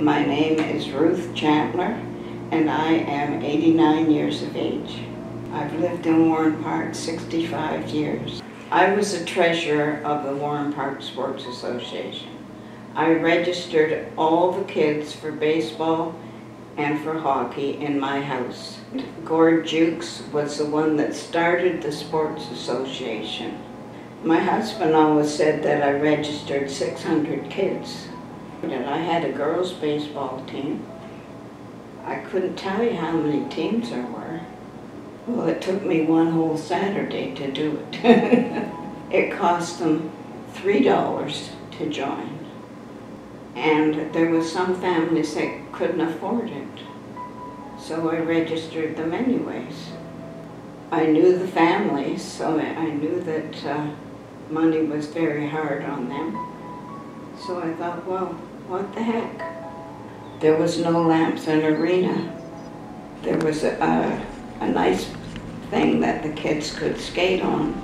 My name is Ruth Chantler, and I am 89 years of age. I've lived in Warren Park 65 years. I was the treasurer of the Warren Park Sports Association. I registered all the kids for baseball and for hockey in my house. Gord Jukes was the one that started the Sports Association. My husband always said that I registered 600 kids. And I had a girls' baseball team. I couldn't tell you how many teams there were. Well, it took me one whole Saturday to do it. it cost them $3 to join. And there was some families that couldn't afford it. So I registered them anyways. I knew the families, so I knew that uh, money was very hard on them. So I thought, well, what the heck? There was no Lambton Arena. There was a, a, a nice thing that the kids could skate on.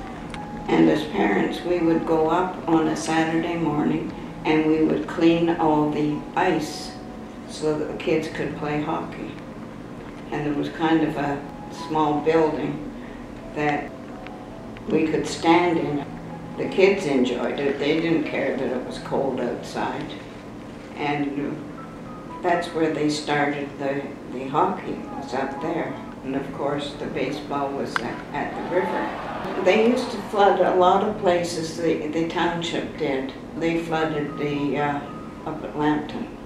And as parents, we would go up on a Saturday morning and we would clean all the ice so that the kids could play hockey. And it was kind of a small building that we could stand in. The kids enjoyed it. They didn't care that it was cold outside. And that's where they started the, the hockey, was up there. And of course, the baseball was at, at the river. They used to flood a lot of places, the, the township did. They flooded the, uh, up at Lambton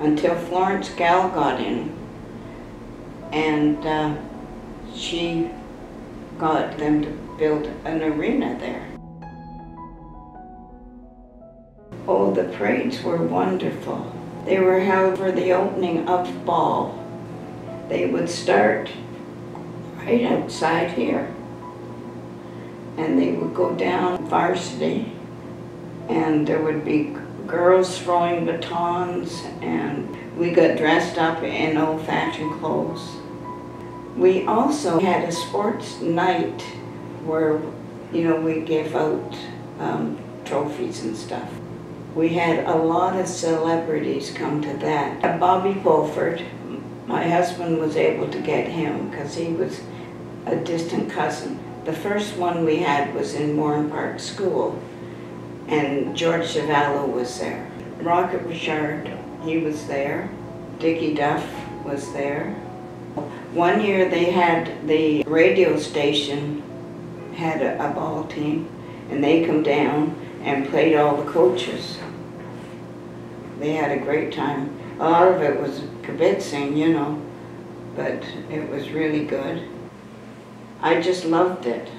until Florence Gell got in. And uh, she got them to build an arena there. Oh, the parades were wonderful. They were held for the opening of ball. They would start right outside here. And they would go down varsity and there would be girls throwing batons and we got dressed up in old-fashioned clothes. We also had a sports night where, you know, we gave out um, trophies and stuff. We had a lot of celebrities come to that. Bobby Pulford, my husband was able to get him because he was a distant cousin. The first one we had was in Warren Park School and George Chuvalo was there. Rocket Richard, he was there. Dickie Duff was there. One year they had the radio station had a, a ball team and they come down and played all the coaches. They had a great time. A lot of it was kibitzing, you know, but it was really good. I just loved it.